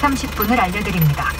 30분을 알려드립니다.